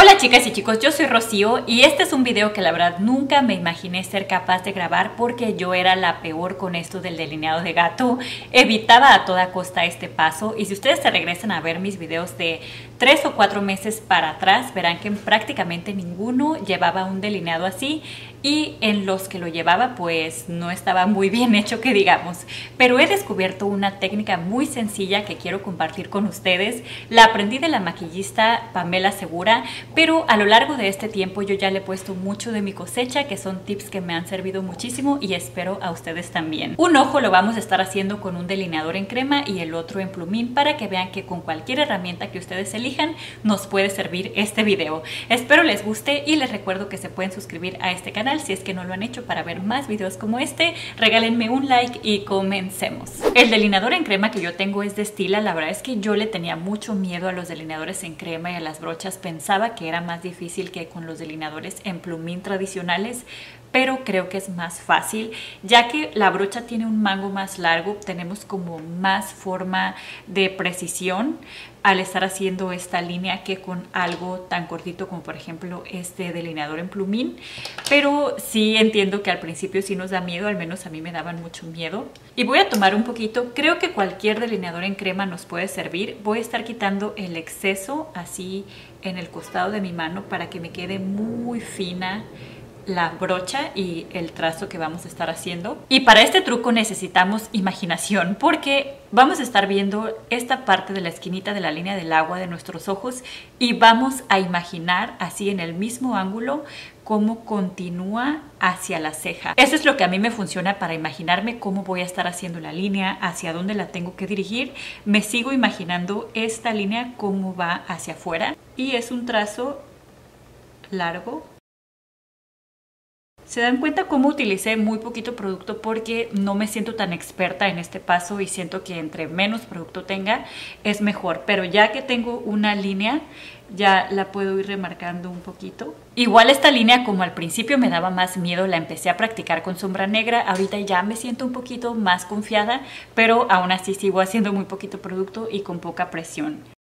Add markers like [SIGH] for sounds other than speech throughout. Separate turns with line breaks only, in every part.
Hola chicas y chicos, yo soy Rocío y este es un video que la verdad nunca me imaginé ser capaz de grabar porque yo era la peor con esto del delineado de gato. Evitaba a toda costa este paso y si ustedes se regresan a ver mis videos de tres o cuatro meses para atrás verán que prácticamente ninguno llevaba un delineado así y en los que lo llevaba pues no estaba muy bien hecho que digamos. Pero he descubierto una técnica muy sencilla que quiero compartir con ustedes. La aprendí de la maquillista Pamela Segura, pero a lo largo de este tiempo yo ya le he puesto mucho de mi cosecha que son tips que me han servido muchísimo y espero a ustedes también. Un ojo lo vamos a estar haciendo con un delineador en crema y el otro en plumín para que vean que con cualquier herramienta que ustedes elijan nos puede servir este video. Espero les guste y les recuerdo que se pueden suscribir a este canal si es que no lo han hecho para ver más videos como este. Regálenme un like y comencemos. El delineador en crema que yo tengo es de Stila. La verdad es que yo le tenía mucho miedo a los delineadores en crema y a las brochas. Pensaba que era más difícil que con los delineadores en plumín tradicionales, pero creo que es más fácil ya que la brocha tiene un mango más largo tenemos como más forma de precisión al estar haciendo esta línea que con algo tan cortito como por ejemplo este delineador en plumín. Pero sí entiendo que al principio sí nos da miedo al menos a mí me daban mucho miedo. Y voy a tomar un poquito creo que cualquier delineador en crema nos puede servir. Voy a estar quitando el exceso así en el costado de mi mano para que me quede muy fina la brocha y el trazo que vamos a estar haciendo. Y para este truco necesitamos imaginación porque vamos a estar viendo esta parte de la esquinita de la línea del agua de nuestros ojos y vamos a imaginar así en el mismo ángulo cómo continúa hacia la ceja. Eso es lo que a mí me funciona para imaginarme cómo voy a estar haciendo la línea, hacia dónde la tengo que dirigir. Me sigo imaginando esta línea cómo va hacia afuera y es un trazo largo se dan cuenta cómo utilicé muy poquito producto porque no me siento tan experta en este paso y siento que entre menos producto tenga es mejor. Pero ya que tengo una línea, ya la puedo ir remarcando un poquito. Igual esta línea como al principio me daba más miedo, la empecé a practicar con sombra negra, ahorita ya me siento un poquito más confiada, pero aún así sigo haciendo muy poquito producto y con poca presión.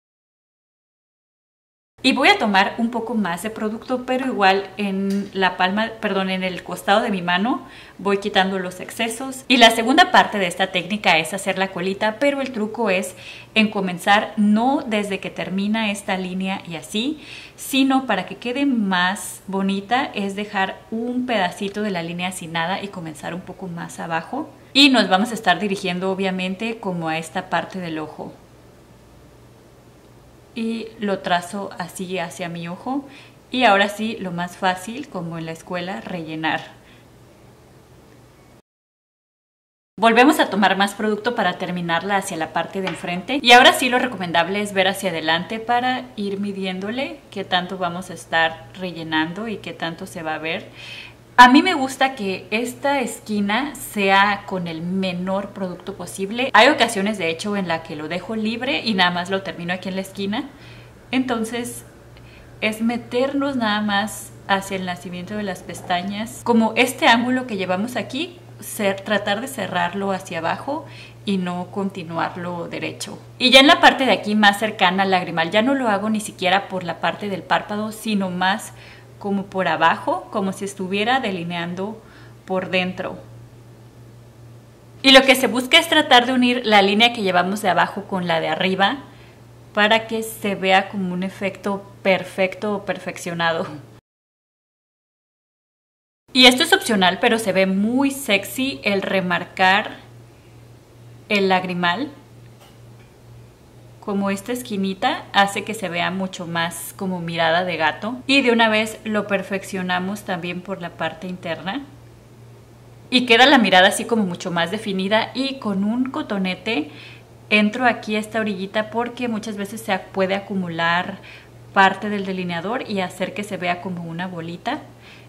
Y voy a tomar un poco más de producto, pero igual en la palma, perdón, en el costado de mi mano voy quitando los excesos. Y la segunda parte de esta técnica es hacer la colita, pero el truco es en comenzar no desde que termina esta línea y así, sino para que quede más bonita es dejar un pedacito de la línea sin nada y comenzar un poco más abajo. Y nos vamos a estar dirigiendo obviamente como a esta parte del ojo y lo trazo así hacia mi ojo. Y ahora sí lo más fácil como en la escuela rellenar. Volvemos a tomar más producto para terminarla hacia la parte de enfrente y ahora sí lo recomendable es ver hacia adelante para ir midiéndole qué tanto vamos a estar rellenando y qué tanto se va a ver. A mí me gusta que esta esquina sea con el menor producto posible. Hay ocasiones de hecho en la que lo dejo libre y nada más lo termino aquí en la esquina. Entonces es meternos nada más hacia el nacimiento de las pestañas. Como este ángulo que llevamos aquí, tratar de cerrarlo hacia abajo y no continuarlo derecho. Y ya en la parte de aquí más cercana al lagrimal, ya no lo hago ni siquiera por la parte del párpado, sino más como por abajo, como si estuviera delineando por dentro. Y lo que se busca es tratar de unir la línea que llevamos de abajo con la de arriba para que se vea como un efecto perfecto o perfeccionado. Y esto es opcional, pero se ve muy sexy el remarcar el lagrimal como esta esquinita hace que se vea mucho más como mirada de gato. Y de una vez lo perfeccionamos también por la parte interna. Y queda la mirada así como mucho más definida y con un cotonete entro aquí a esta orillita porque muchas veces se puede acumular parte del delineador y hacer que se vea como una bolita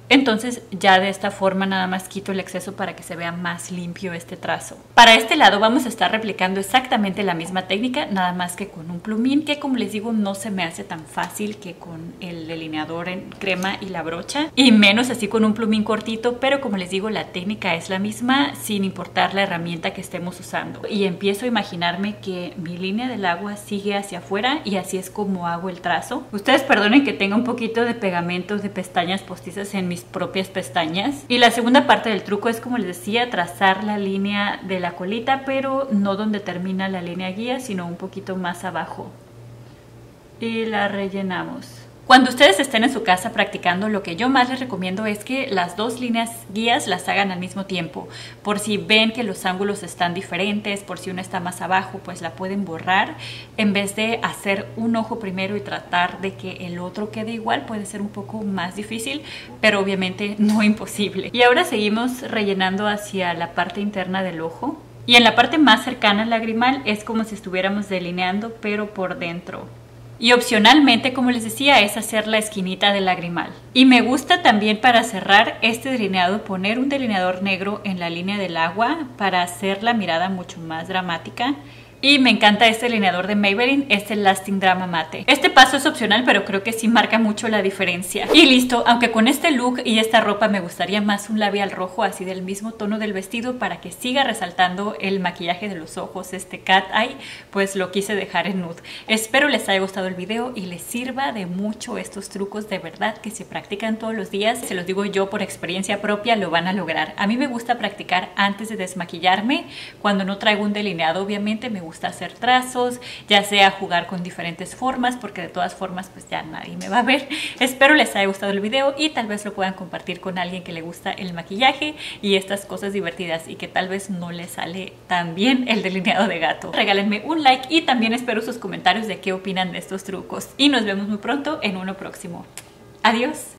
Entonces ya de esta forma nada más quito el exceso para que se vea más limpio este trazo. Para este lado vamos a estar replicando exactamente la misma técnica, nada más que con un plumín que como les digo no se me hace tan fácil que con el delineador en crema y la brocha y menos así con un plumín cortito, pero como les digo la técnica es la misma sin importar la herramienta que estemos usando. Y empiezo a imaginarme que mi línea del agua sigue hacia afuera y así es como hago el trazo. Ustedes perdonen que tenga un poquito de pegamento de pestañas postizas en mi propias pestañas. Y la segunda parte del truco es, como les decía, trazar la línea de la colita, pero no donde termina la línea guía, sino un poquito más abajo. Y la rellenamos. Cuando ustedes estén en su casa practicando, lo que yo más les recomiendo es que las dos líneas guías las hagan al mismo tiempo. Por si ven que los ángulos están diferentes, por si una está más abajo, pues la pueden borrar. En vez de hacer un ojo primero y tratar de que el otro quede igual, puede ser un poco más difícil, pero obviamente [LAUGHS] no imposible. Y ahora seguimos rellenando hacia la parte interna del ojo. Y en la parte más cercana al lagrimal es como si estuviéramos delineando, pero por dentro. Y opcionalmente, como les decía, es hacer la esquinita del lagrimal. Y me gusta también para cerrar este delineado poner un delineador negro en la línea del agua para hacer la mirada mucho más dramática y me encanta este delineador de Maybelline, este Lasting Drama Mate. Este paso es opcional, pero creo que sí marca mucho la diferencia. Y listo, aunque con este look y esta ropa me gustaría más un labial rojo así del mismo tono del vestido para que siga resaltando el maquillaje de los ojos, este cat eye, pues lo quise dejar en nude. Espero les haya gustado el video y les sirva de mucho estos trucos, de verdad que se practican todos los días, se los digo yo por experiencia propia, lo van a lograr. A mí me gusta practicar antes de desmaquillarme, cuando no traigo un delineado obviamente me gusta hacer trazos, ya sea jugar con diferentes formas, porque de todas formas pues ya nadie me va a ver. Espero les haya gustado el video y tal vez lo puedan compartir con alguien que le gusta el maquillaje y estas cosas divertidas y que tal vez no le sale tan bien el delineado de gato. Regálenme un like y también espero sus comentarios de qué opinan de estos trucos. Y nos vemos muy pronto en uno próximo. Adiós.